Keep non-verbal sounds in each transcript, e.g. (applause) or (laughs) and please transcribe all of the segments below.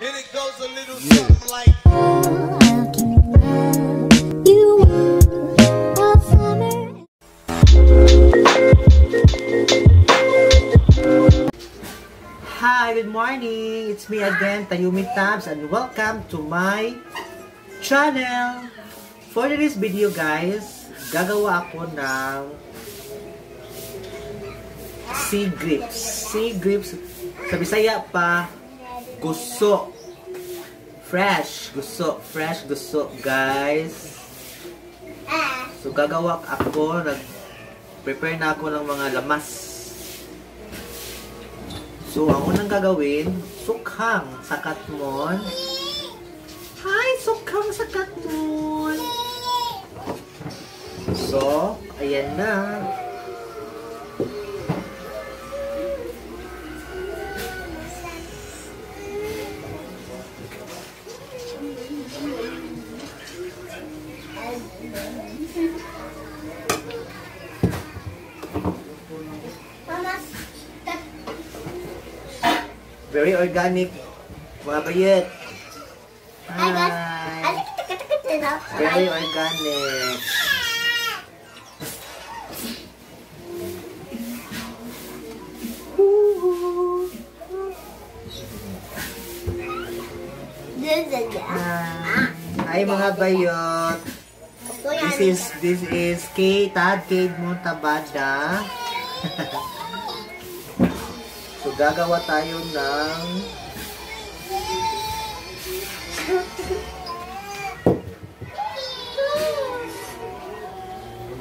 And it goes a little something like. You all summer. Hi, good morning! It's me again, Tayumi Tabs, and welcome to my channel! For this video guys, gagawa ako ng sea grips. Sea grips, sa Bisaya pa, guso. Fresh, guso. Fresh, guso, guys. So, gagawa ako, nag-prepare na ako ng mga lamas. So, ang unang gagawin, sukhang sa katmon. Hi, sukhang sa katmon. So, ayan na. Very organic. Mga bayet. Hi. Very organic. Hi mga bayot. This is this is Kate, Tad Kate Montabada. (laughs) gagawa tayo ng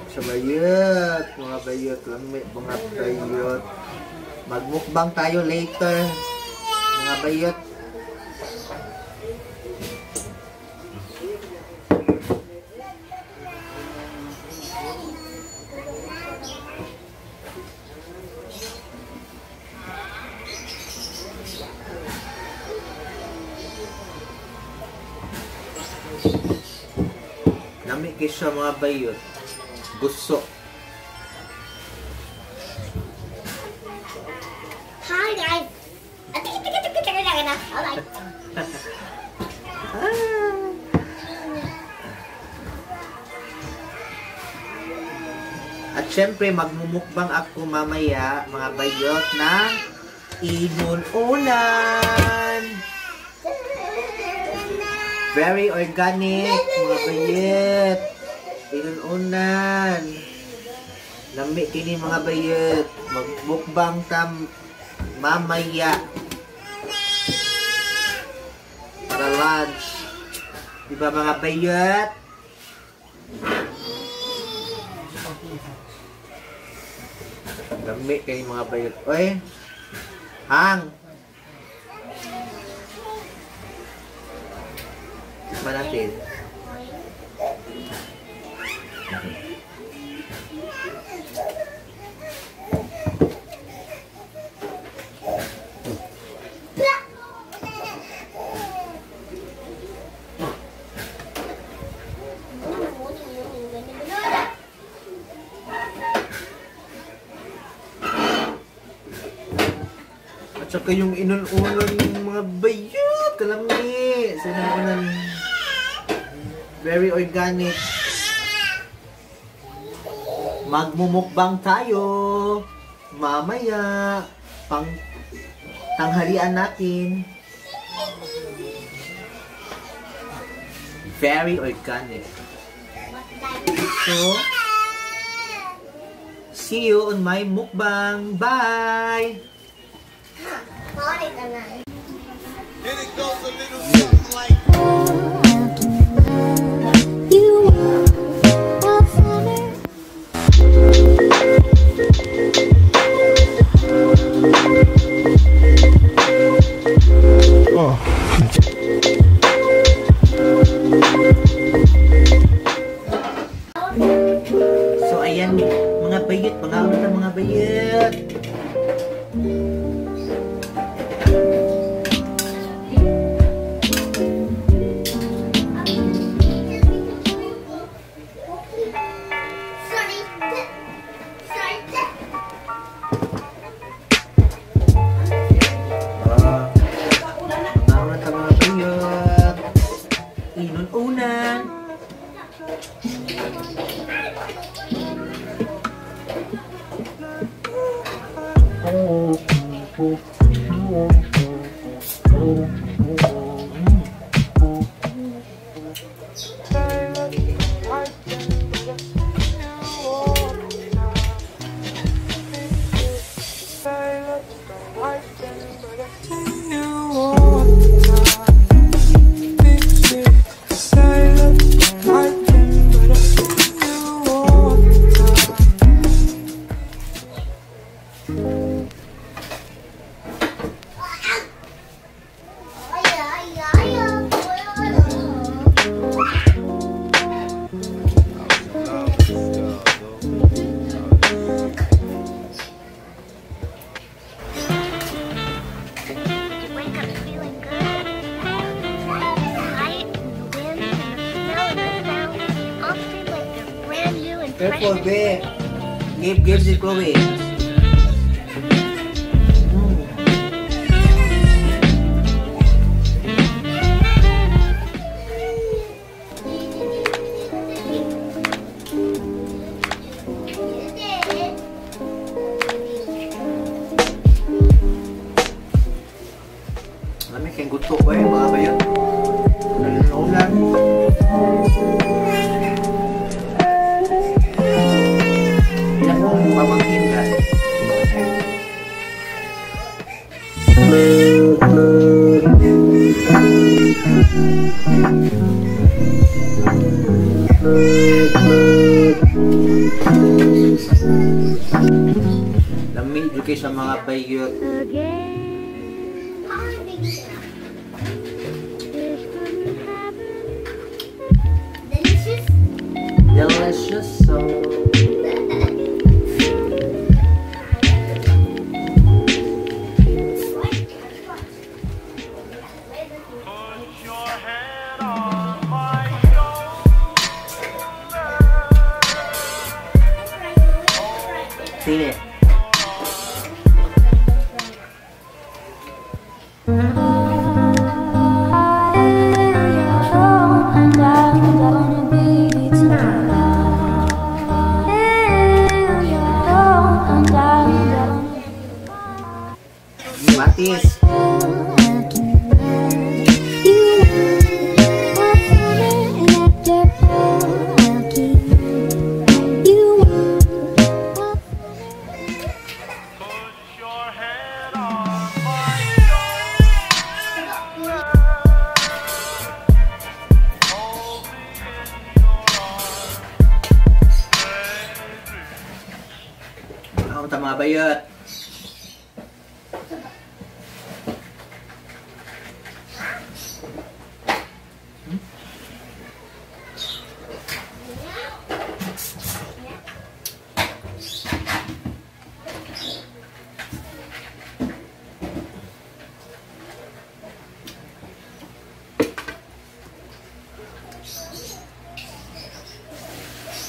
sa bayot, mga bayot, lami, mga bayot. Magmukbang tayo later, mga bayot. Kay siya mga bayot. Gusto. Hi guys. Alright. At syempre, magmumukbang ako mamaya, mga bayot, ng inununan. Very organic, mga bayot. Inununan. Lami kini mga bayot. Magmukbang tam mamaya. Para lunch. Diba mga bayot? Lami kay mga bayot. Oy. Hang. Natin? At saka yung inununan ng mga bayot. Kalami. Sa inununan. Very organic. Magmumukbang tayo. Mamaya. Pang tanghalian natin. Very organic. So, see you on my mukbang. Bye! And it goes a little Perú. That was. Give, give the away. Sa mga bayot. Delicious. Delicious. So... Mm-hmm.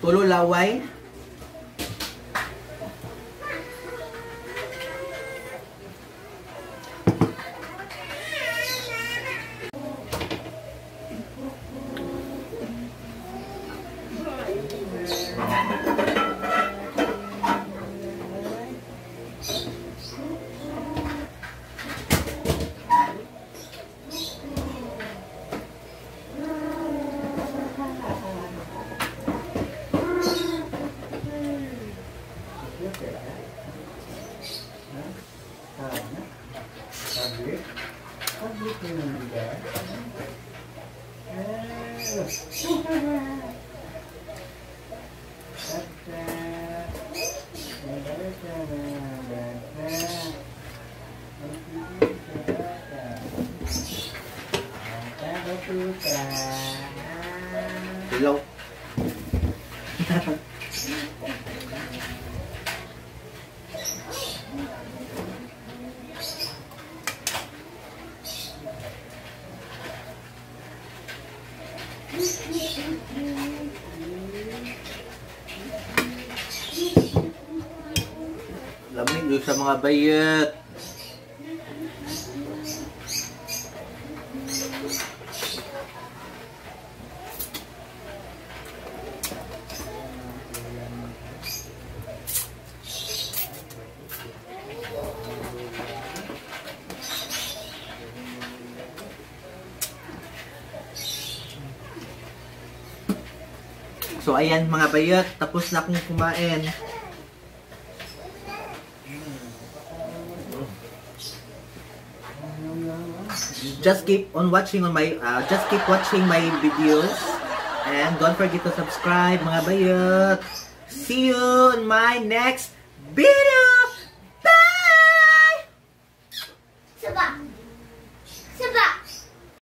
Tulo laway. うんうんうん。Sa mga bayet. So ayan mga bayot, tapos na akong kumain. Just keep on watching on my uh, just keep watching my videos and don't forget to subscribe mga bayot. See you in my next video.